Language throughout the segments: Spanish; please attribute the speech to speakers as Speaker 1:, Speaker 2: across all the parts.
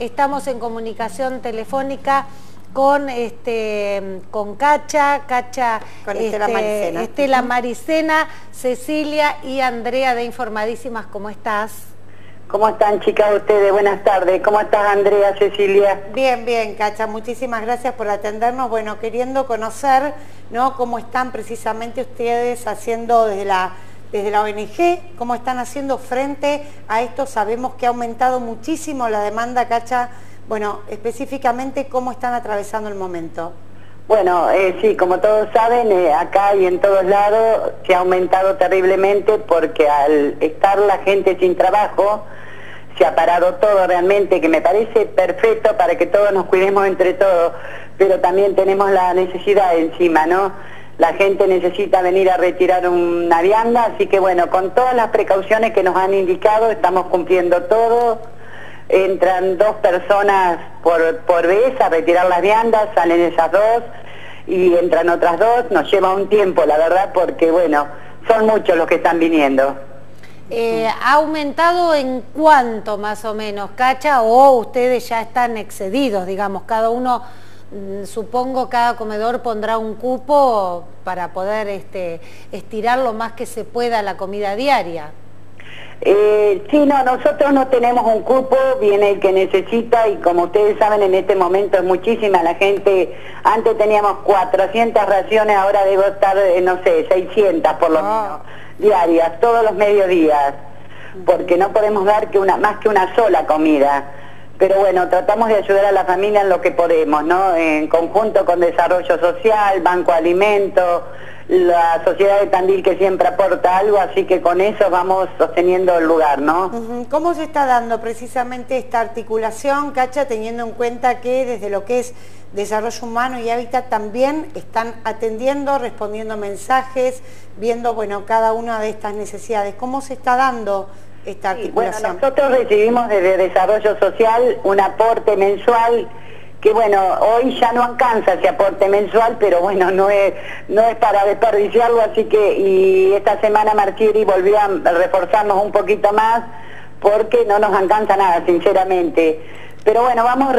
Speaker 1: Estamos en comunicación telefónica con este con Cacha, Cacha
Speaker 2: con Estela,
Speaker 1: este,
Speaker 2: Maricena.
Speaker 1: Estela Maricena, Cecilia y Andrea de Informadísimas, ¿cómo estás?
Speaker 3: ¿Cómo están chicas ustedes? Buenas tardes. ¿Cómo estás Andrea, Cecilia?
Speaker 2: Bien, bien, Cacha, muchísimas gracias por atendernos. Bueno, queriendo conocer ¿no? cómo están precisamente ustedes haciendo desde la desde la ONG, cómo están haciendo frente a esto. Sabemos que ha aumentado muchísimo la demanda, Cacha. Bueno, específicamente, ¿cómo están atravesando el momento?
Speaker 3: Bueno, eh, sí, como todos saben, eh, acá y en todos lados se ha aumentado terriblemente porque al estar la gente sin trabajo, se ha parado todo realmente, que me parece perfecto para que todos nos cuidemos entre todos, pero también tenemos la necesidad encima, ¿no? La gente necesita venir a retirar una vianda, así que bueno, con todas las precauciones que nos han indicado, estamos cumpliendo todo. Entran dos personas por, por vez a retirar las viandas, salen esas dos y entran otras dos. Nos lleva un tiempo, la verdad, porque bueno, son muchos los que están viniendo.
Speaker 1: Eh, ¿Ha aumentado en cuánto más o menos, Cacha? ¿O ustedes ya están excedidos, digamos, cada uno supongo cada comedor pondrá un cupo para poder este, estirar lo más que se pueda la comida diaria.
Speaker 3: Eh, sí, no, nosotros no tenemos un cupo, viene el que necesita y como ustedes saben en este momento es muchísima la gente, antes teníamos 400 raciones, ahora debo estar, eh, no sé, 600 por lo ah. menos, diarias, todos los mediodías, porque no podemos dar que una, más que una sola comida pero bueno, tratamos de ayudar a la familia en lo que podemos, ¿no? En conjunto con Desarrollo Social, Banco Alimento, la Sociedad de Tandil que siempre aporta algo, así que con eso vamos sosteniendo el lugar, ¿no?
Speaker 2: ¿Cómo se está dando precisamente esta articulación, Cacha, teniendo en cuenta que desde lo que es desarrollo humano y hábitat también están atendiendo, respondiendo mensajes, viendo, bueno, cada una de estas necesidades? ¿Cómo se está dando
Speaker 3: bueno, nosotros recibimos desde Desarrollo Social un aporte mensual que bueno, hoy ya no alcanza ese aporte mensual, pero bueno, no es, no es para desperdiciarlo, así que y esta semana Marchieri volvió a reforzarnos un poquito más porque no nos alcanza nada, sinceramente. Pero bueno, vamos,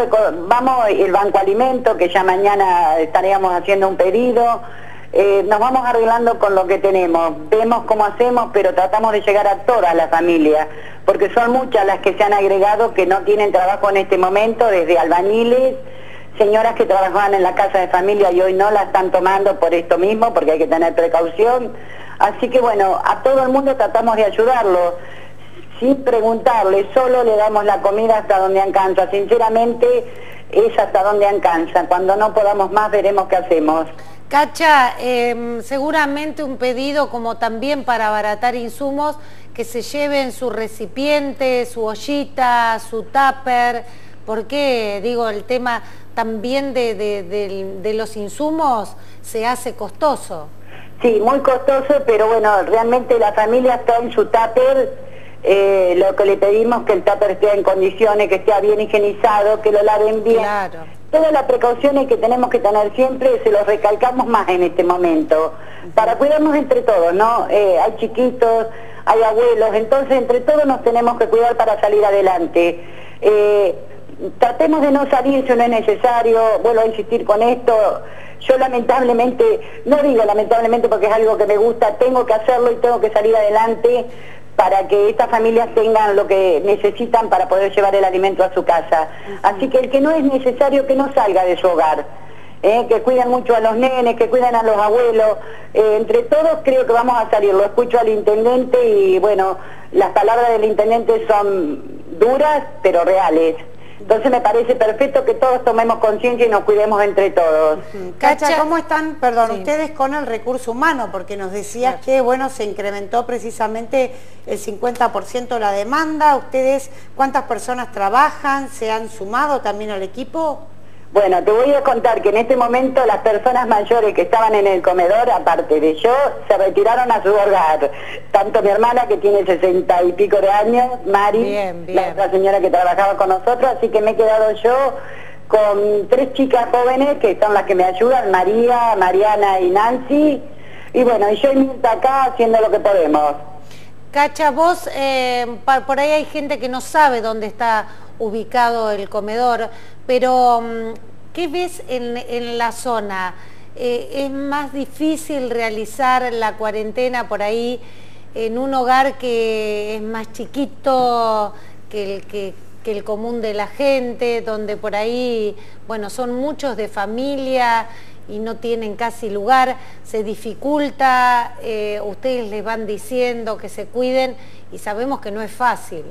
Speaker 3: vamos el Banco Alimento, que ya mañana estaríamos haciendo un pedido, eh, nos vamos arreglando con lo que tenemos, vemos cómo hacemos, pero tratamos de llegar a toda la familia, porque son muchas las que se han agregado que no tienen trabajo en este momento, desde albañiles, señoras que trabajaban en la casa de familia y hoy no la están tomando por esto mismo, porque hay que tener precaución. Así que bueno, a todo el mundo tratamos de ayudarlo, sin preguntarle, solo le damos la comida hasta donde alcanza. Sinceramente, es hasta donde alcanza. Cuando no podamos más, veremos qué hacemos.
Speaker 1: Cacha, em, seguramente un pedido como también para abaratar insumos, que se lleven su recipiente, su ollita, su tupper, porque digo, el tema también de, los insumos se hace costoso.
Speaker 3: Sí, muy costoso, pero bueno, realmente la familia está en su tupper, eh, lo que le pedimos que el tupper esté en condiciones, que esté bien higienizado, que lo laven bien. Claro todas las precauciones que tenemos que tener siempre se los recalcamos más en este momento, para cuidarnos entre todos, ¿no? Eh, hay chiquitos, hay abuelos, entonces entre todos nos tenemos que cuidar para salir adelante. Eh, tratemos de no salir si no es necesario, vuelvo a insistir con esto, yo lamentablemente, no digo lamentablemente porque es algo que me gusta, tengo que hacerlo y tengo que salir adelante, para que estas familias tengan lo que necesitan para poder llevar el alimento a su casa. Así que el que no es necesario que no salga de su hogar. ¿eh? que cuiden mucho a los nenes, que cuiden a los abuelos. Eh, entre todos creo que vamos a salir. Lo escucho al intendente y bueno, las palabras del intendente son duras pero reales. Entonces me parece perfecto que todos tomemos conciencia y nos cuidemos entre todos.
Speaker 2: Cacha, ¿cómo están, perdón, ustedes con el recurso humano? Porque nos decías que, bueno, se incrementó precisamente el 50% la demanda. ¿Ustedes cuántas personas trabajan? ¿Se han sumado también al equipo?
Speaker 3: Bueno, te voy a contar que en este momento las personas mayores que estaban en el comedor, aparte de yo, se retiraron a su hogar. Tanto mi hermana, que tiene sesenta y pico de años, Mari, la otra señora que trabajaba con nosotros, así que me he quedado yo con tres chicas jóvenes que son las que me ayudan, María, Mariana y Nancy. Y bueno, y yo y Mirta acá haciendo lo que podemos.
Speaker 1: Cacha, vos, eh, por ahí hay gente que no sabe dónde está ubicado el comedor, pero mm, ¿qué ves en, la zona? Eh, ¿Es más difícil realizar la cuarentena por ahí en un hogar que es más chiquito que el, que, el común de la gente, donde por ahí, bueno, son muchos de familia y no tienen casi lugar, se dificulta, eh, ustedes les van diciendo que se cuiden y sabemos que no es fácil.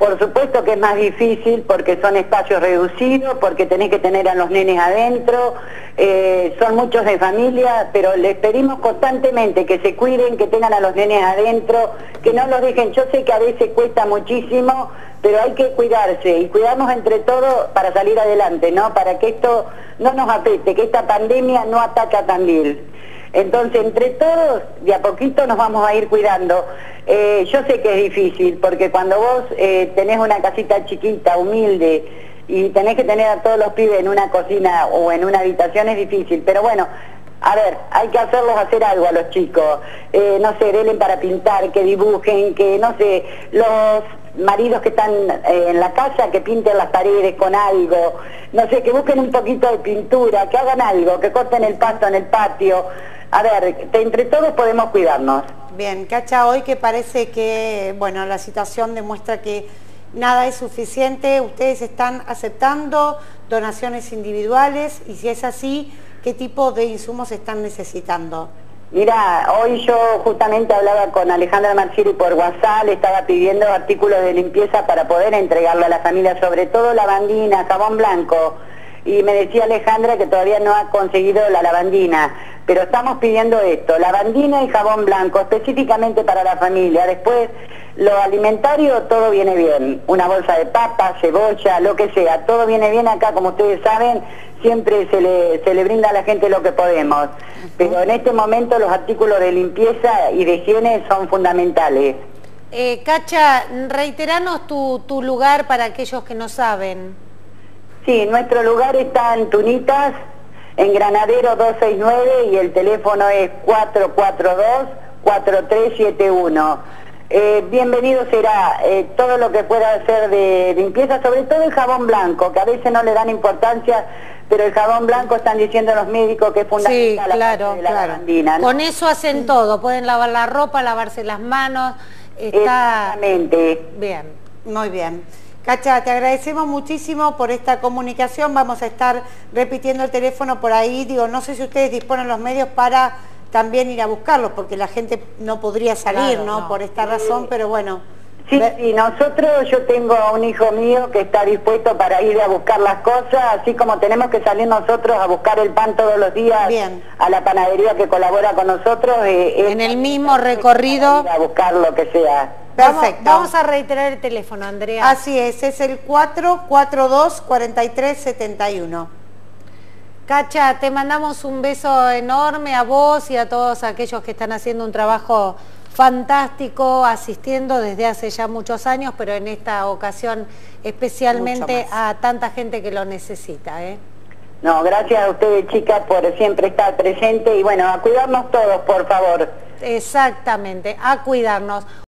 Speaker 3: Por supuesto que es más difícil porque son espacios reducidos, porque tenés que tener a los nenes adentro, eh, son muchos de familia, pero les pedimos constantemente que se cuiden, que tengan a los nenes adentro, que no los dejen. Yo sé que a veces cuesta muchísimo, pero hay que cuidarse y cuidarnos entre todos para salir adelante, ¿no? Para que esto no nos afecte, que esta pandemia no ataque a Tandil. Entonces, entre todos, de a poquito nos vamos a ir cuidando. Eh, yo sé que es difícil, porque cuando vos eh, tenés una casita chiquita, humilde, y tenés que tener a todos los pibes en una cocina o en una habitación, es difícil. Pero bueno, a ver, hay que hacerlos hacer algo a los chicos. Eh, no sé, delen para pintar, que dibujen, que no sé, los maridos que están en la casa que pinten las paredes con algo, no sé, que busquen un poquito de pintura, que hagan algo, que corten el pasto en el patio. A ver, entre todos podemos cuidarnos.
Speaker 2: Bien, Cacha, hoy que parece que, bueno, la situación demuestra que nada es suficiente, ustedes están aceptando donaciones individuales y si es así, ¿qué tipo de insumos están necesitando?
Speaker 3: Mira, hoy yo justamente hablaba con Alejandra Marchiri por WhatsApp, le estaba pidiendo artículos de limpieza para poder entregarle a la familia, sobre todo lavandina, jabón blanco, y me decía Alejandra que todavía no ha conseguido la lavandina, pero estamos pidiendo esto, lavandina y jabón blanco, específicamente para la familia. Después, lo alimentario, todo viene bien, una bolsa de papa, cebolla, lo que sea, todo viene bien acá, como ustedes saben, siempre se le, se le brinda a la gente lo que podemos. Pero en este momento los artículos de limpieza y de higiene son fundamentales.
Speaker 1: Eh, Cacha, reiteranos tu, tu lugar para aquellos que no saben.
Speaker 3: Sí, nuestro lugar está en Tunitas, en Granadero 269 y el teléfono es 442-4371. Eh, bienvenido será eh, todo lo que pueda hacer de limpieza, sobre todo el jabón blanco, que a veces no le dan importancia, pero el jabón blanco están diciendo los médicos que es fundamental
Speaker 1: sí, claro, la claro. Con eso hacen todo, pueden lavar la ropa, lavarse las manos.
Speaker 3: Está... Exactamente.
Speaker 2: Bien, muy bien. Cacha, te agradecemos muchísimo por esta comunicación. Vamos a estar repitiendo el teléfono por ahí. Digo, no sé si ustedes disponen los medios para también ir a buscarlos, porque la gente no podría salir, ¿no? Por esta razón, pero bueno.
Speaker 3: Sí, sí, nosotros, yo tengo un hijo mío que está dispuesto para ir a buscar las cosas, así como tenemos que salir nosotros a buscar el pan todos los días a la panadería que colabora con nosotros.
Speaker 1: Eh, en el mismo recorrido.
Speaker 3: a buscar lo que sea.
Speaker 1: Perfecto. Vamos, a reiterar el teléfono, Andrea.
Speaker 2: Así es, es el 442-4371.
Speaker 1: Cacha, te mandamos un beso enorme a vos y a todos aquellos que están haciendo un trabajo fantástico, asistiendo desde hace ya muchos años, pero en esta ocasión especialmente a tanta gente que lo necesita. ¿eh?
Speaker 3: No, gracias a ustedes chicas por siempre estar presente y bueno, a cuidarnos todos, por favor.
Speaker 1: Exactamente, a cuidarnos.